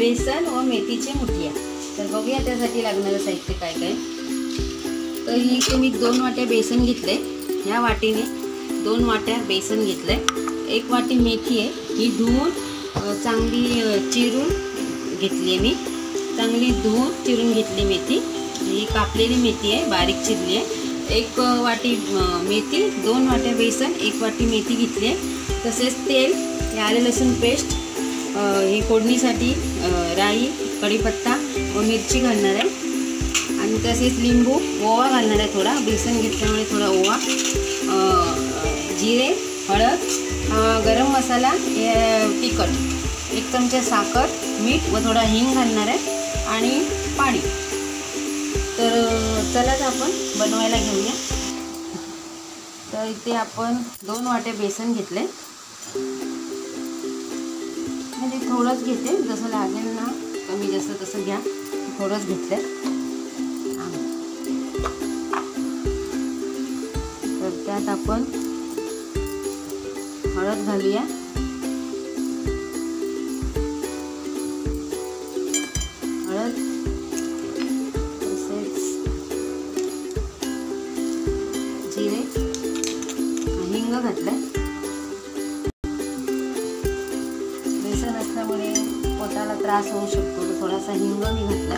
बेसन व मेथीचे मुठिया तर बघूया त्यासाठी लागणारं साहित्य काय काय. तर इथे मी दोन वाट्या बेसन घेतले ह्या वाटीने दोन वाट्या बेसन घेतले एक वाटी मेथी आहे. ही धुवून चांगली चिरून घेतली आहे मी. चांगली धुवून चिरून घेतली मेथी. ही कापलेली मेथी आहे. बारीक चिरली आहे. एक वाटी मेथी दोन वाट्या बेसन एक वाटी मेथी घेतली आहे. तसेच तेल हे आले लसूण पेस्ट ही फोडणीसाठी राई कढीपत्ता व मिरची घालणार आहे. आणि तसेच लिंबू ओवा घालणार आहे थोडा. बेसन घेतल्यामुळे थोडा ओवा. जिरे हळद गरम मसाला हे तिखट एक चमचा साखर मीठ व थोडा हिंग घालणार आहे आणि पाणी. तर चलाच आपण. बनवायला घेऊया. तर इथे आपण दोन वाटे बेसन घेतले. म्हणजे थोडंच घेते. जसं लागेल ना कमी जास्त तसं घ्या. थोडंच घेतलं तर त्यात आपण हळद घालूया. हळद. तसेच जिरे. हिंग घातलंय. त्रास होऊ शकतो. तर थोडासा हिंग मी घातला.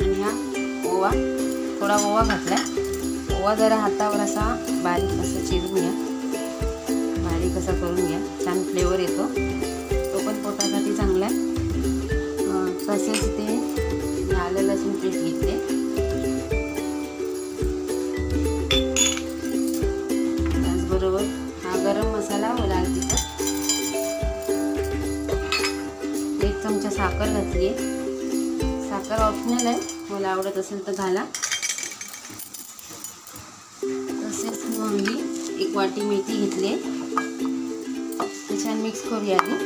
आणि हा ओवा थोडा ओवा घातला. ओवा जरा हातावर असा बारीक असं चिरून घ्या. बारीक असा करून घ्या. छान फ्लेवर येतो. घातली आहे साखर ऑप्शनल आहे. मला आवडत असेल तर घाला. तसेच मग मी एक वाटी मेथी घेतली आहे ते छान मिक्स करूया आधी.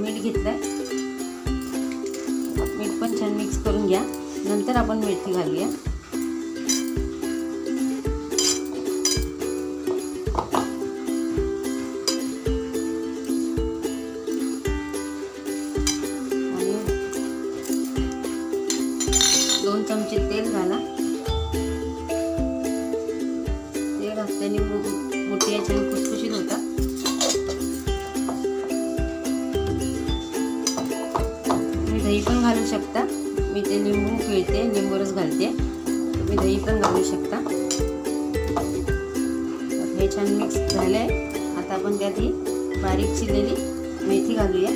मीठ घेतलंय. मीठ पण छान मिक्स करून घ्या. नंतर आपण मेथी घालूया. दही पण घालू शकता. मी ते लिंबू पिळते लिंबूरच घालते. तुम्ही दही पण घालू शकता. हे छान मिक्स झालं आहे आता आपण त्यात ही बारीक चिरलेली मेथी घालूया.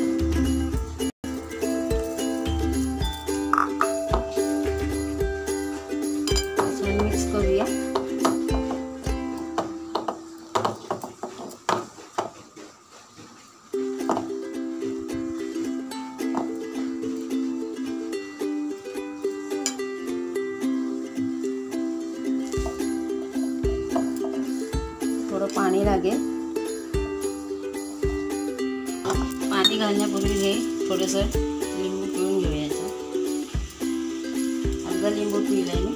अर्धा लिंबू पिलं आहे मी.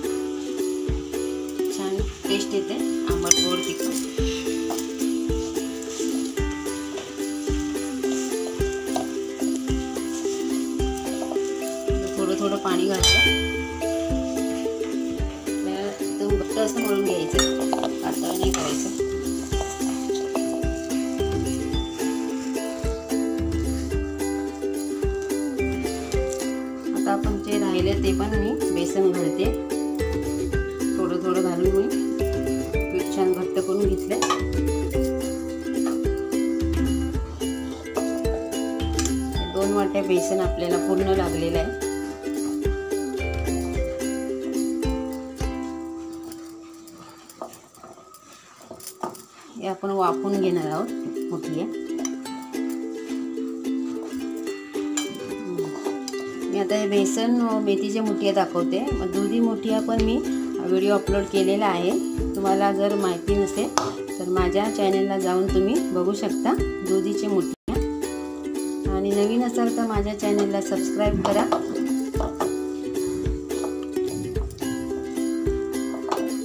छान टेस्ट येते. आंबट गोड तिखट. थोडं थोडं पाणी घालतं. तर घट्ट असं मळून घ्यायचं पातळ नाही करायचं. आहे ते पण मी बेसन घालते. थोडं थोडं घालून मी पीठ छान घट्ट करून घेतलं दोन वाट्या बेसन आपल्याला पूर्ण लागलेलं आहे. हे आपण वाफून घेणार आहोत मोठी आहे आता हे बेसन मेथीचे मेथीच्या मुठिया दाखवते. मग दुधी मुठिया पण मी व्हिडिओ अपलोड केलेला आहे. तुम्हाला जर माहिती नसेल तर माझ्या चॅनलला जाऊन तुम्ही बघू शकता दुधीची मुठिया. आणि नवीन असाल तर माझ्या चॅनलला सबस्क्राईब करा.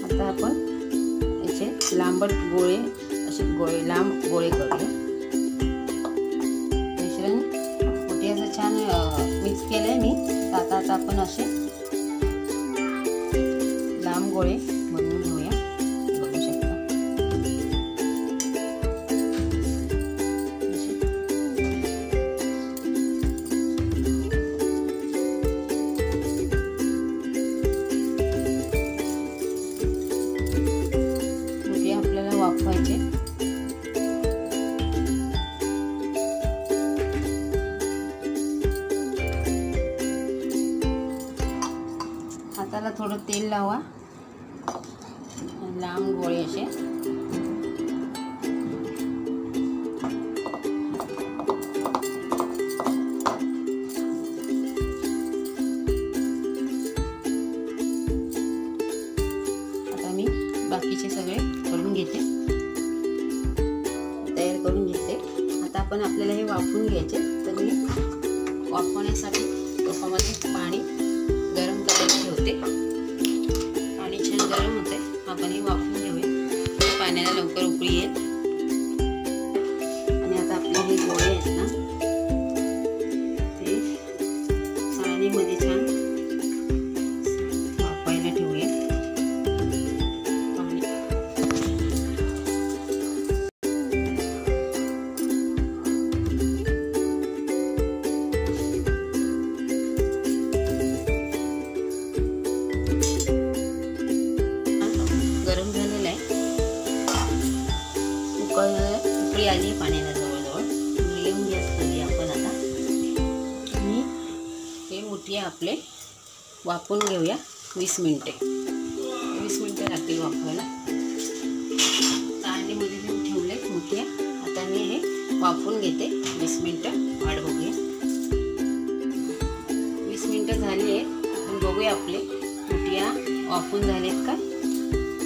आता आपण याचे लांबट गोळे असे गोळे लांब गोळे करूया. केले मी. आता आता आपण असे लांब गोळे थोडं तेल लावा. लांब गोळे असे. आता मी बाकीचे सगळे करून घेते. तयार करून घेते. आता आपण आपल्याला हे वापरून घ्यायचे. तर मी वाफवण्यासाठी तुपामध्ये पाणी गरम करायला ठेवते. होते आपण हे घेऊया. पाण्याला लवकर उकळी येईल. उकळ उकळी आली पाण्याला जवळजवळ मिडियम गॅस आपण आता. आणि हे मुठिया आपले वाफून घेऊया वीस मिनटे. वीस मिनटं लागतील वाफवायला. चाळणीमध्ये मी ठेवले मोठ्या आता मी हे वाफून घेते. वीस मिनटं वाढ बघूया. वीस मिनटं झाली आहे. आपण बघूया आपले मुठिया वाफून झालेत का?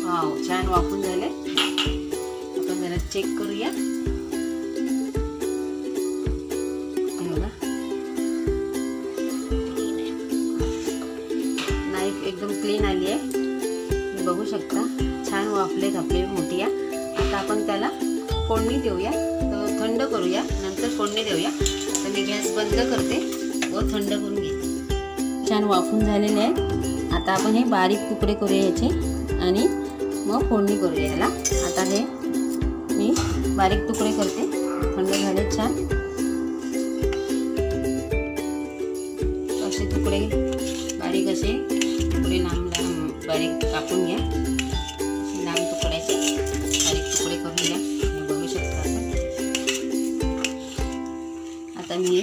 वाव छान वाफून झाले. जरा चेक करूया. नाईफ एकदम क्लीन आली आहे. बघू शकता छान वाफलेत आपले मोठिया आता आपण त्याला फोडणी देऊया. तर थंड करूया. नंतर फोडणी देऊया. तर मी गॅस बंद करते व थंड करून घेते. छान वाफून झालेले आहे आता आपण हे बारीक तुकडे करूया याचे आणि मग फोडणी करूया याला. आता हे बारीक तुकडे करते. थंड झाले छान. असे तुकडे बारीक असे तुकडे लांब लांब बारीक कापून घ्या. असे लांब तुकड्याचे बारीक तुकडे करून घ्या. हे बघू शकता आपण आता मी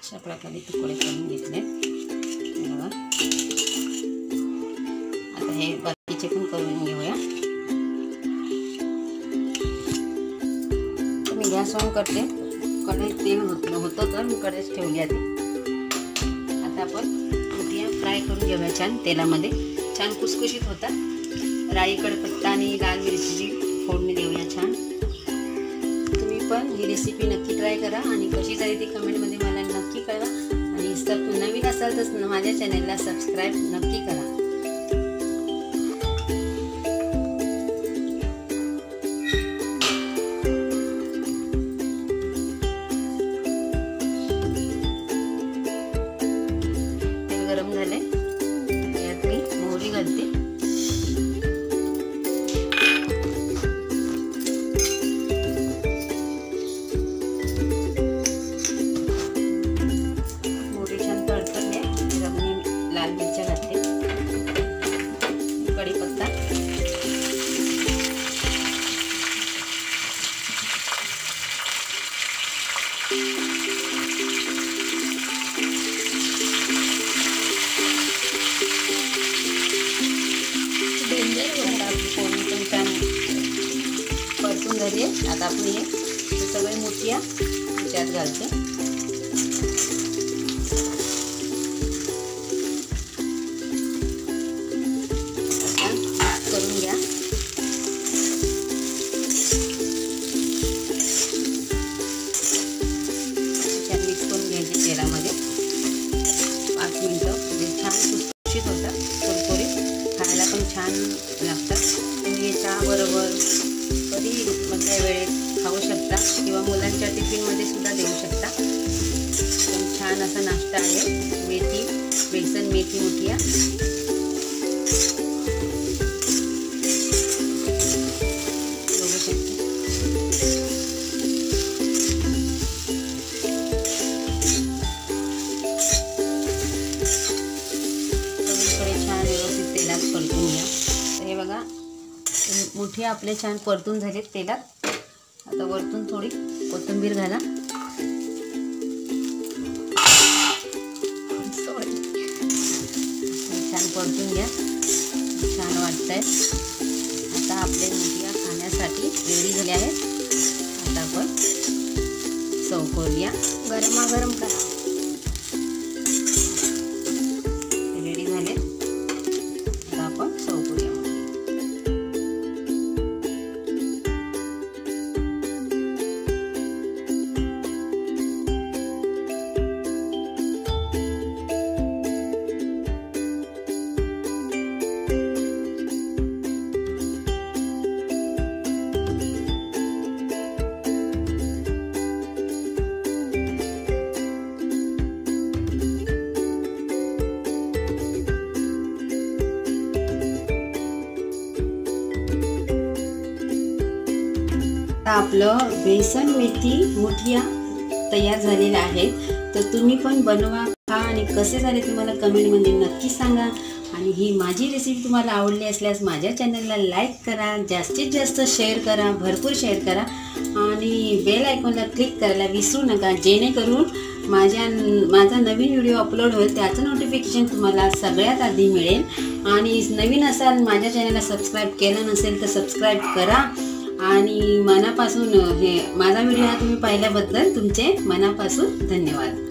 अशा प्रकारे तुकडे करून घेतले. मी गॅस ऑन करते. कढई तेल होत होतं तर मी कढईच ठेवली आधी. आता आपण मोठ्या फ्राय करून घेऊया छान तेलामध्ये. छान कुसकुशीत होतात. राई कडपत्ता आणि लाल मिरचीची फोडणी देऊया छान. तुम्ही पण ही रेसिपी नक्की ट्राय करा आणि कशी झाली ती कमेंटमध्ये मला नक्की कळवा. आणि सब नवीन असाल तर माझ्या चॅनलला सबस्क्राईब नक्की करा. आता आपण हे सगळे मोठ्या त्यात घालते. मुठी आपले छान परतून झालेत तेलात. आता वरतून थोडी कोथिंबीर घाला. छान परतून घ्या. छान वाटत आहे आता आपले मुठिया खाण्यासाठी रेडी झाले आहेत. आता आपण सर्व करूया. गरमागरम करा. आता आपलं बेसन मेथी मुठिया तयार झालेलं आहे तर तुम्ही पण बनवा खा आणि कसे झाले तुम्हाला कमेंटमध्ये नक्की सांगा. आणि ही माझी रेसिपी तुम्हाला आवडली असल्यास माझ्या चॅनलला लाईक करा जास्तीत जास्त शेअर करा भरपूर शेअर करा. आणि बेल आयकॉनला क्लिक करायला विसरू नका जेणेकरून माझ्या माझा नवीन व्हिडिओ अपलोड होईल त्याचं नोटिफिकेशन तुम्हाला सगळ्यात आधी मिळेल. आणि नवीन असाल माझ्या चॅनलला सबस्क्राईब केलं नसेल तर सबस्क्राईब करा. आणि मनापासून हे माझा व्हिडिओ हा तुम्ही पाहिल्याबद्दल तुमचे मनापासून धन्यवाद.